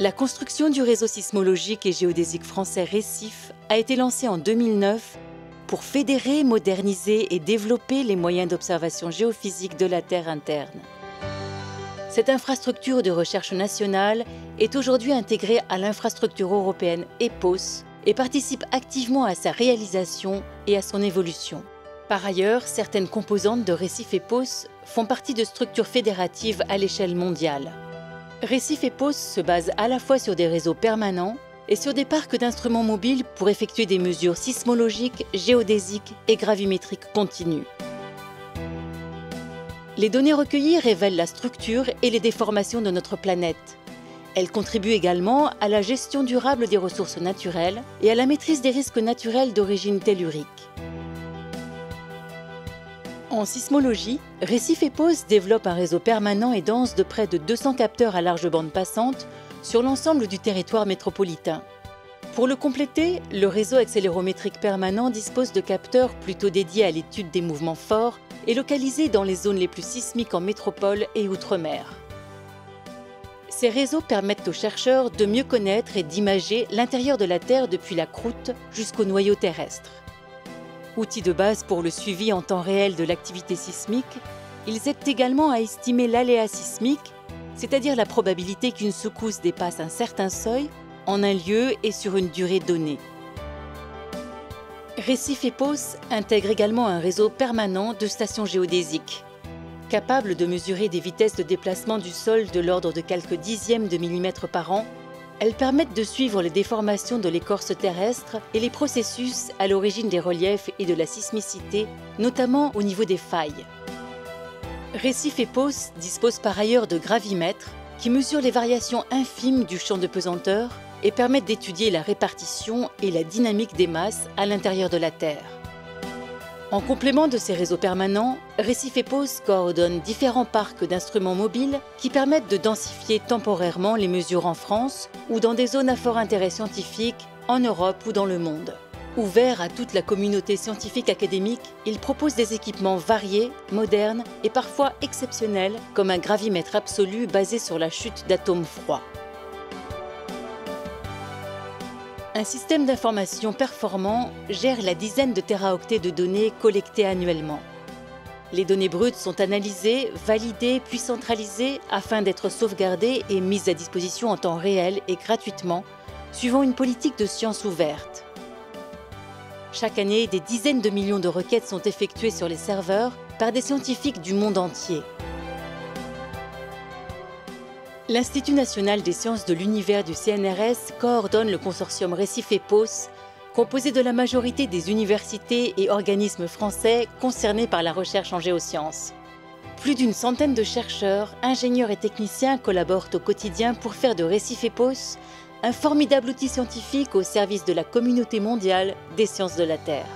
La construction du réseau sismologique et géodésique français Récif a été lancée en 2009 pour fédérer, moderniser et développer les moyens d'observation géophysique de la Terre interne. Cette infrastructure de recherche nationale est aujourd'hui intégrée à l'infrastructure européenne EPOS et participe activement à sa réalisation et à son évolution. Par ailleurs, certaines composantes de Récif EPOS font partie de structures fédératives à l'échelle mondiale. Récif EPOS se base à la fois sur des réseaux permanents et sur des parcs d'instruments mobiles pour effectuer des mesures sismologiques, géodésiques et gravimétriques continues. Les données recueillies révèlent la structure et les déformations de notre planète. Elles contribuent également à la gestion durable des ressources naturelles et à la maîtrise des risques naturels d'origine tellurique. En sismologie, Récif et développe un réseau permanent et dense de près de 200 capteurs à large bande passante sur l'ensemble du territoire métropolitain. Pour le compléter, le réseau accélérométrique permanent dispose de capteurs plutôt dédiés à l'étude des mouvements forts et localisés dans les zones les plus sismiques en métropole et outre-mer. Ces réseaux permettent aux chercheurs de mieux connaître et d'imager l'intérieur de la Terre depuis la croûte jusqu'au noyau terrestre. Outils de base pour le suivi en temps réel de l'activité sismique, ils aident également à estimer l'aléa sismique, c'est-à-dire la probabilité qu'une secousse dépasse un certain seuil en un lieu et sur une durée donnée. Récif EPOS intègre également un réseau permanent de stations géodésiques. Capables de mesurer des vitesses de déplacement du sol de l'ordre de quelques dixièmes de millimètres par an, elles permettent de suivre les déformations de l'écorce terrestre et les processus à l'origine des reliefs et de la sismicité, notamment au niveau des failles. Récif EPOS dispose par ailleurs de gravimètres qui mesurent les variations infimes du champ de pesanteur et permettent d'étudier la répartition et la dynamique des masses à l'intérieur de la Terre. En complément de ces réseaux permanents, Récif et Pose coordonne différents parcs d'instruments mobiles qui permettent de densifier temporairement les mesures en France ou dans des zones à fort intérêt scientifique en Europe ou dans le monde. Ouvert à toute la communauté scientifique académique, il propose des équipements variés, modernes et parfois exceptionnels, comme un gravimètre absolu basé sur la chute d'atomes froids. Un système d'information performant gère la dizaine de téraoctets de données collectées annuellement. Les données brutes sont analysées, validées puis centralisées afin d'être sauvegardées et mises à disposition en temps réel et gratuitement, suivant une politique de science ouverte. Chaque année, des dizaines de millions de requêtes sont effectuées sur les serveurs par des scientifiques du monde entier. L'Institut national des sciences de l'univers du CNRS coordonne le consortium Récif et POS, composé de la majorité des universités et organismes français concernés par la recherche en géosciences. Plus d'une centaine de chercheurs, ingénieurs et techniciens collaborent au quotidien pour faire de Récif et POS un formidable outil scientifique au service de la communauté mondiale des sciences de la Terre.